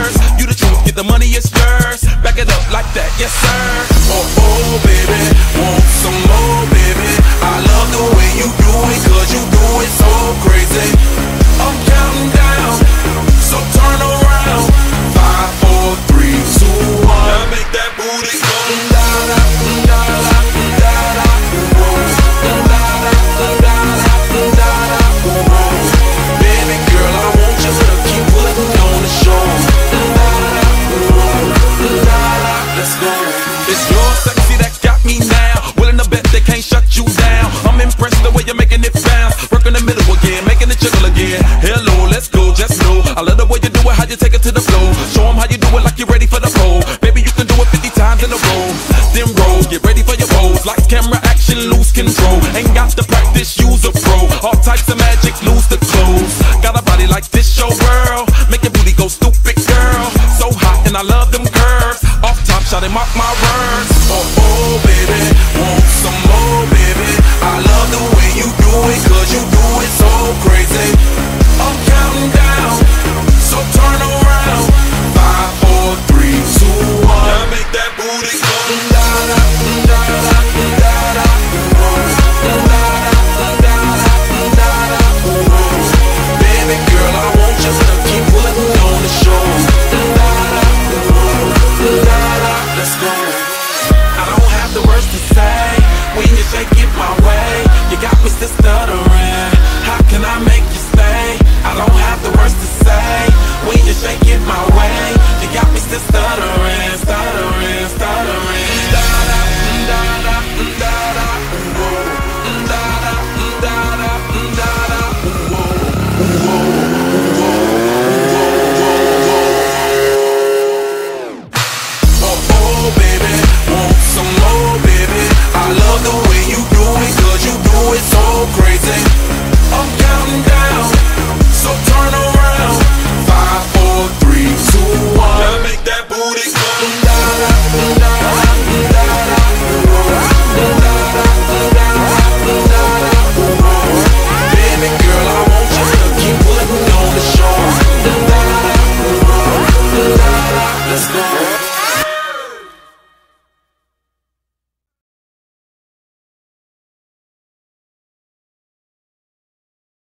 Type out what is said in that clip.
yours. You the truth, get the money, it's yours. Back it up like that, yes sir. Oh, oh, baby, want some more? yeah. Hello, let's go, just know. I love the way you do it, how you take it to the flow. Show them how you do it like you're ready for the pole. Baby, you can do it 50 times in a row. Then roll, get ready for your pose. Like camera action, lose control. Ain't got the practice, use a pro. All types of magic, lose the clothes. Got a body like this, show world. Make your booty go stupid, girl. So hot, and I love them curves. Off top, shot and mark my words. Whoa.